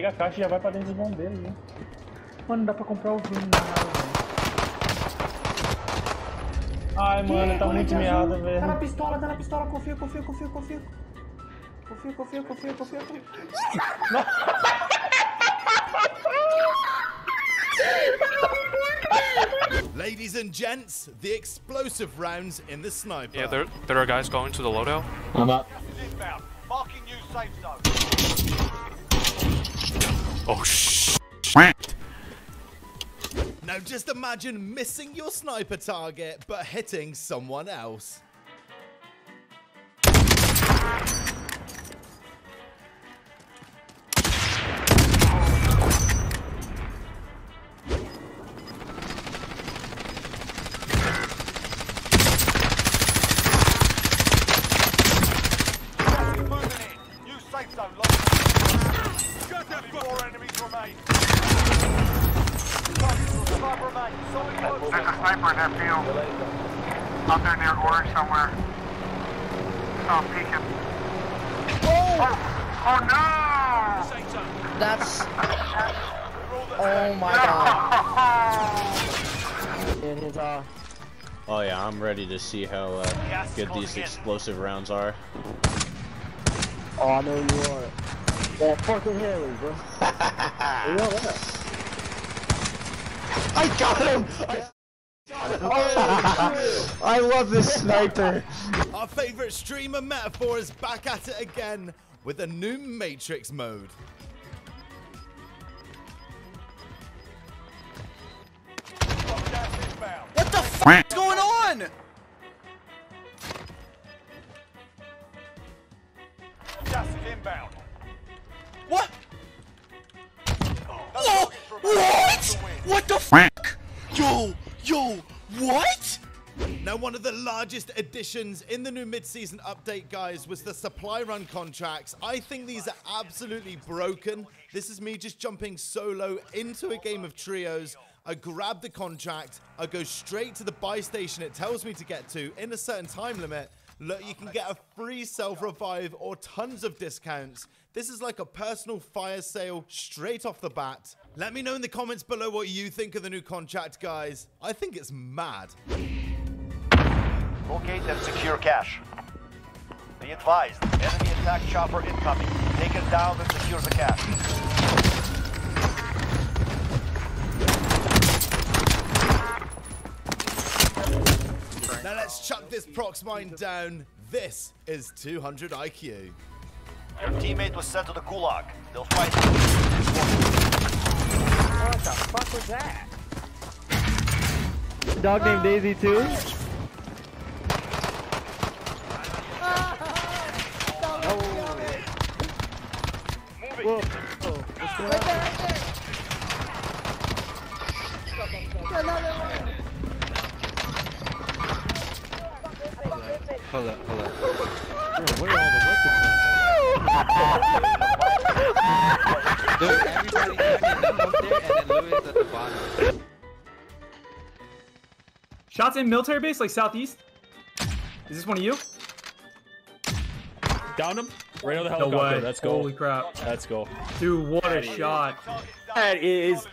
pega a caixa e já vai pra dentro dos bombeiros, né? Mano, dá pra comprar o vinho na real, velho. Ai, mano, tá muito meado, velho. Tá na pistola, tá na pistola, confia, confia, confia, confia. Confia, confia, confia, confia. confia. Ladies and gents, the explosive rounds in the sniper. Yeah, there, there are guys going to the loadout. I'm up. Marking new safe zone. Oh, sh. Now just imagine missing your sniper target but hitting someone else. Sniper in that field. Out there near orange somewhere. Saw him peeking. Oh! Oh, no! That's. We're all the Oh my god. In his, uh. Oh yeah, I'm ready to see how uh, Gas good these in. explosive rounds are. Oh, I know you are. That fucking Harry, bro. you know that. I got him! I, I love this sniper! Our favorite streamer metaphor is back at it again with a new Matrix mode. got gas inbound. What the f is going on? Gas is inbound. What? No Whoa! What? What the f? Yo, yo, what? Now, one of the largest additions in the new mid-season update, guys, was the supply run contracts. I think these are absolutely broken. This is me just jumping solo into a game of trios. I grab the contract, I go straight to the buy station it tells me to get to in a certain time limit. Look, you can get a free self-revive or tons of discounts. This is like a personal fire sale straight off the bat. Let me know in the comments below what you think of the new contract, guys. I think it's mad. Locate and secure cash. Be advised, enemy attack chopper incoming. Take it down and secure the cash. Now let's chuck this prox mine down. This is 200 IQ. Your teammate was sent to the gulag. They'll fight. What the fuck was that? Dog named Daisy too? Whoa. Oh, what's going on? Hold up, hold up. Bro, where are all the weapons? Look, everybody coming up there, and then Louis at the bottom. Shots in military base, like southeast. Is this one of you? Down him. Right on the No helicopter. way. Let's go. Holy crap. Let's go. Dude, what a shot. That is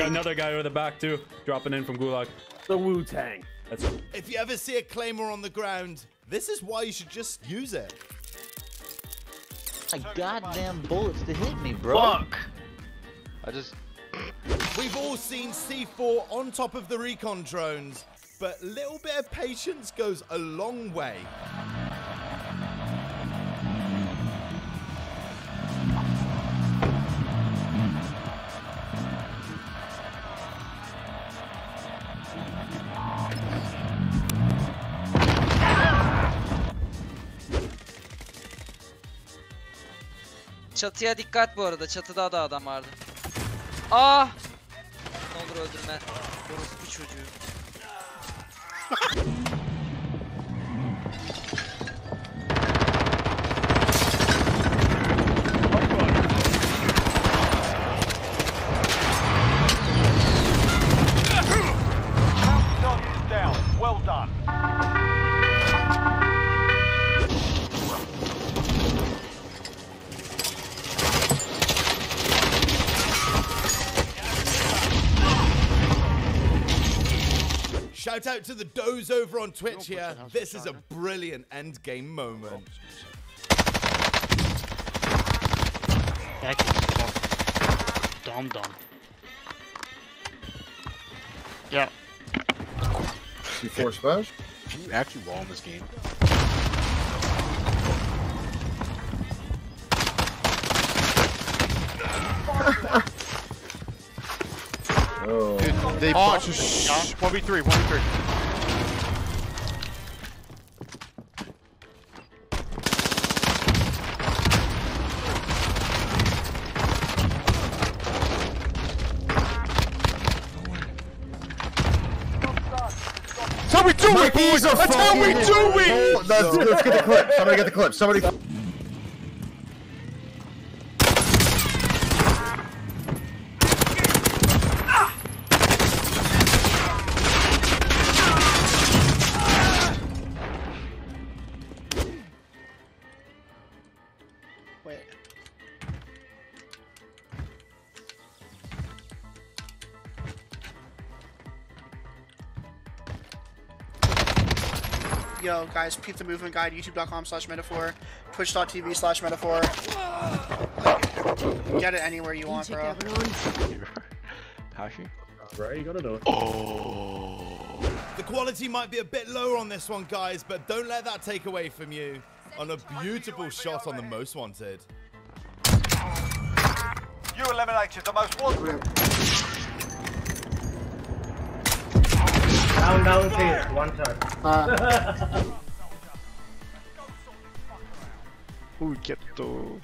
another guy over the back too, dropping in from Gulag. The Wu Tang. That's If you ever see a claymore on the ground, this is why you should just use it. My goddamn bullets to hit me, bro. Fuck. I just. We've all seen C4 on top of the recon drones, but a little bit of patience goes a long way. Çatıya dikkat bu arada. Çatıda da adam vardı. Ah! Ne olur öldürme. Orospu çocuğu. Shout out to the doze over on Twitch here. This is a brilliant end game moment. Dumb dumb. Yeah. C4 smash? Can you actually wall in this game? They Oh, bought- sh- Yeah, 1v3, 1v3. That's how we do it, boys! That's how we do it! Let's, let's get the clip. Somebody get the clip. Somebody. Yo, guys, peep the movement guide, youtube.com slash metaphor, twitch.tv slash metaphor. Get it anywhere you want, bro. Hashi? Right, you gotta know. The quality might be a bit lower on this one, guys, but don't let that take away from you. On a beautiful shot on the most wanted. You eliminated the most wanted. Down, down, please. One shot. Uh. Uy, quieto.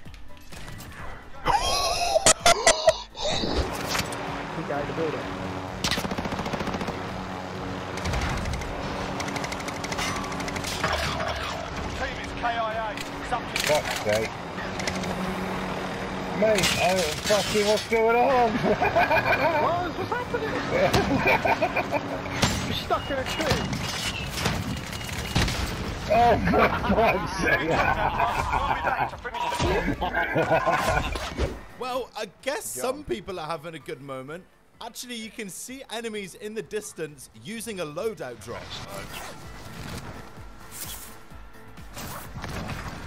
He died the building. Team is KIA. Subject Fuck's sake. Mate, oh, fucking, what's going on? What? What's happening? You're stuck in a tree. oh, for God's sake. Well, I guess some people are having a good moment. Actually, you can see enemies in the distance using a loadout drop.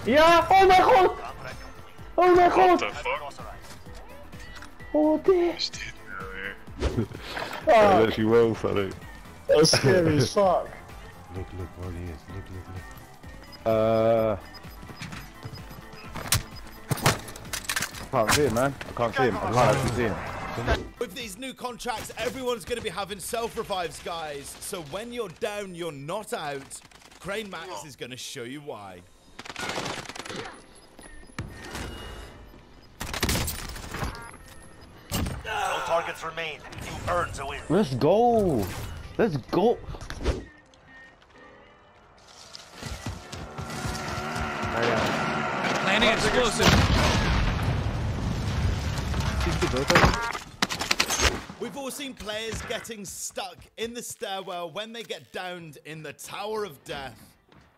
Ja, oh mijn god! Oh mijn god! Oh, dit! Oh, Let you well, fella. That's scary as fuck. Look, look, where he is. Look, look, look. Uh. I can't see him, man. I can't see him. I can't actually see him. With these new contracts, everyone's going to be having self revives, guys. So when you're down, you're not out. Crane Max is going to show you why. No targets remain. You earned the win. Let's go. Let's go. Landing explosive. We've all seen players getting stuck in the stairwell when they get downed in the Tower of Death.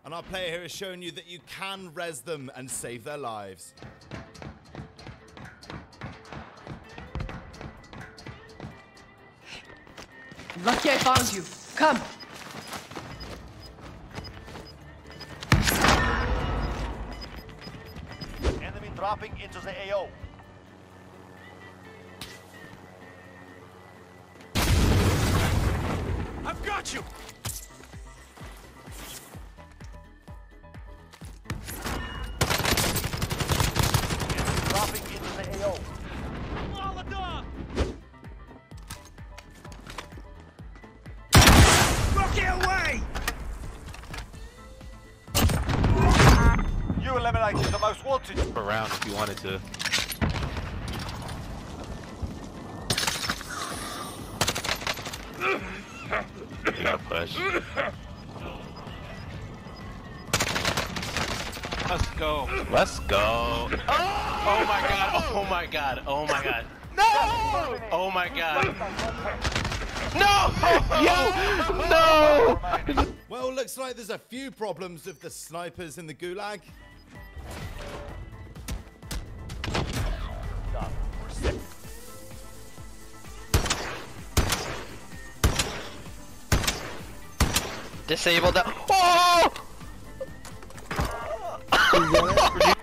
And our player here has shown you that you can res them and save their lives. Lucky I found you. Come. Enemy dropping into the AO. I've got you. Around if you wanted to. Yeah, push. Let's go. Let's go. Oh my god. Oh my god. Oh my god. No! Oh my god. No! Yo! No! Well, looks like there's a few problems with the snipers in the gulag. Disable that. Oh!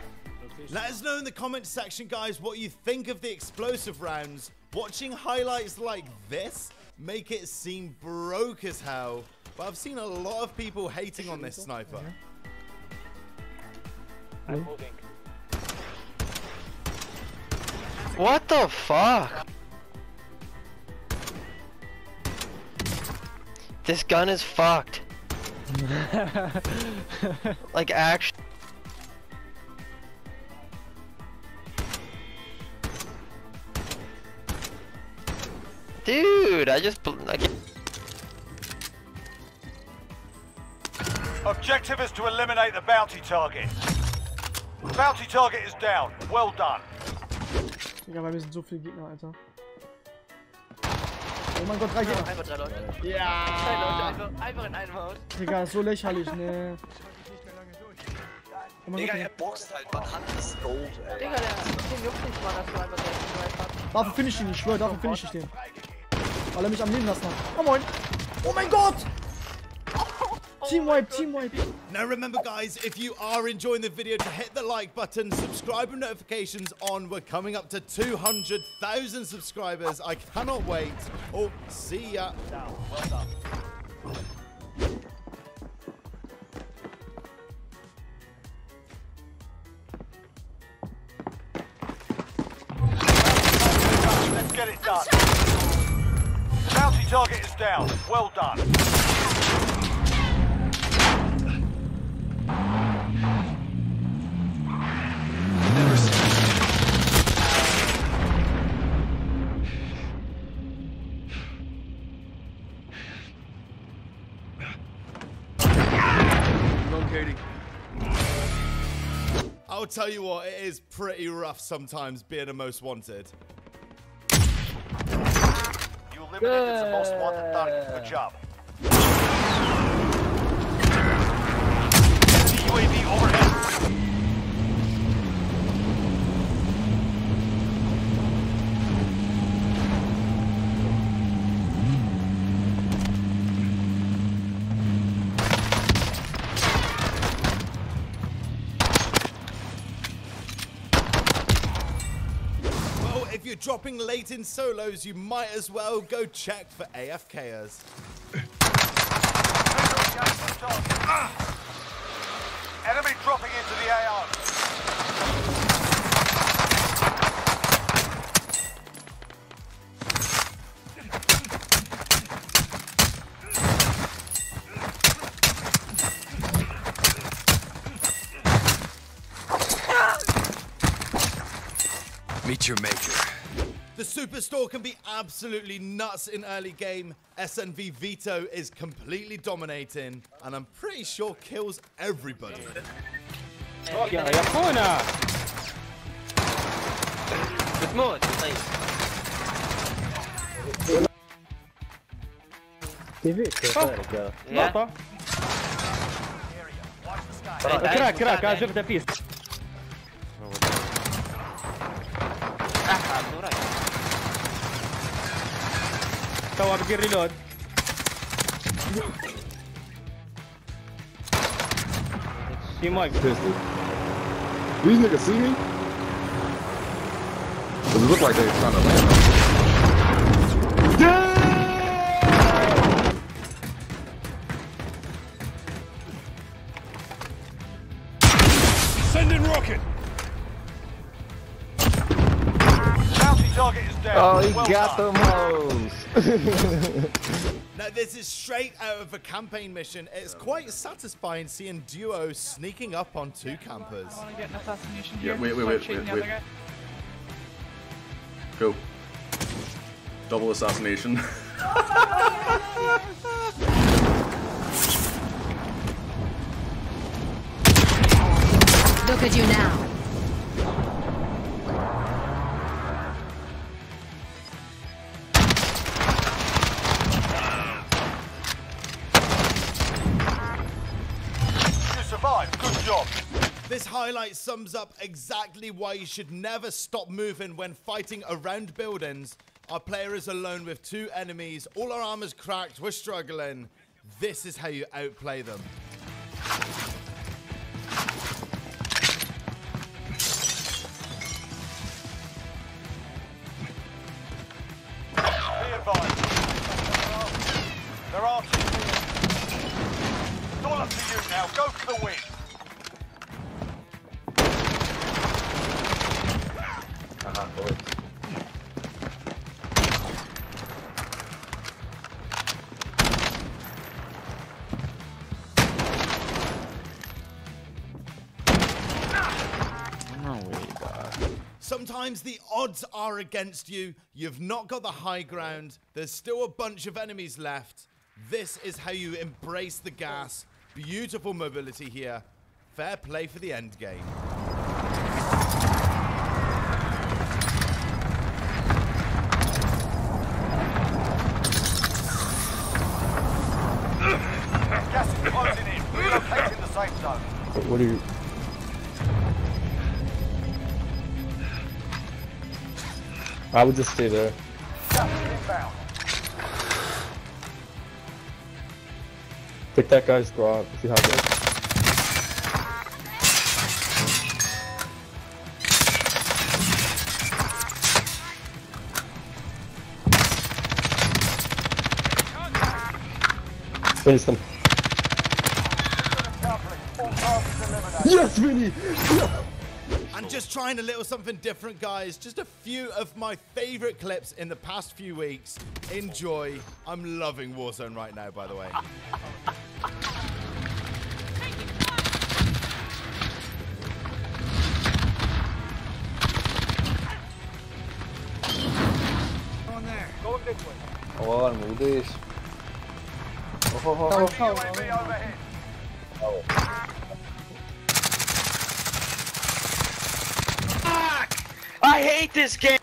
Let us know in the comments section, guys, what you think of the explosive rounds. Watching highlights like this make it seem broke as hell. But I've seen a lot of people hating on this sniper. I'm. What the fuck? This gun is fucked. like actually. Dude, I just bl- I Objective is to eliminate the bounty target. Bounty target is down. Well done. Digga, bei mir sind so viele Gegner, Alter. Oh mein Gott, drei Gegner. Einfach drei Leute. Ja. Drei Leute, einfach, einfach in einem Haus. Digga, so lächerlich, ne. Oh Digga, Gott, er boxt halt, man hat das Gold, ey. Digga, der, den juckt nicht mal, dass du einfach direkt hast. Dafür finish ich ihn, ich schwör, dafür finish ich den. Weil er mich am Leben lassen hat. Oh moin. Oh mein Gott. Team Wipe, Team Wipe. Now remember guys, if you are enjoying the video to hit the like button, subscribe and notifications on. We're coming up to 200,000 subscribers. I cannot wait. Oh, see ya. Well done. Let's get it done. Bounty target is down. Well done. I'll tell you what, it is pretty rough sometimes being a most wanted. You eliminated the most wanted target. Good job. UAV overhead. Dropping late in solos, you might as well go check for AFKers. Superstore can be absolutely nuts in early game. SNV Vito is completely dominating, and I'm pretty sure kills everybody. يا اخونا بتموت طيب كيفيك يا رجال نقطة كراك كراك ها شفتها فيه توا بقي ريلود تيم وايب These niggas see me? Does it look like they trying to land? Target. Oh, he well got done. them hoes. Now, this is straight out of a campaign mission. It's oh, quite satisfying seeing Duo sneaking up on two campers. I want to get an assassination Yeah, here. wait, wait, Start wait, wait, wait. Go. Double assassination. Look at you now. Sums up exactly why you should never stop moving when fighting around buildings. Our player is alone with two enemies. All our armor's cracked. We're struggling. this is how you outplay them. Sometimes the odds are against you. You've not got the high ground. There's still a bunch of enemies left. This is how you embrace the gas. Beautiful mobility here. Fair play for the end game. Gas is closing in. Relocating the safe zone. What are you? I would just stay there. Gas is inbound. Pick that guy's grab if you have it. Finish them. Yes, Vinny! And just trying a little something different, guys. Just a few of my favorite clips in the past few weeks. Enjoy. I'm loving Warzone right now, by the way. Oh, I'm with this. Oh, oh, oh. UAV hate this game.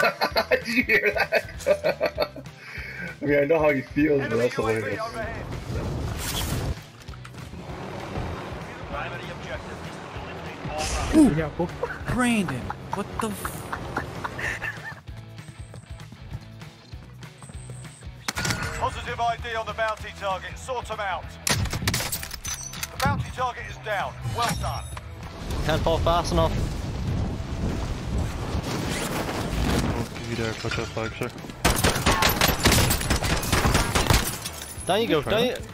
Did you hear that? I mean, I know how he feels, but that's hilarious. overhead. Primary objective is to eliminate. Brandon, what the f- Positive ID on the bounty target. Sort them out. The bounty target is down. Well done. Can't fall fast enough. You there, push up, flag, sir. Down you go, down you.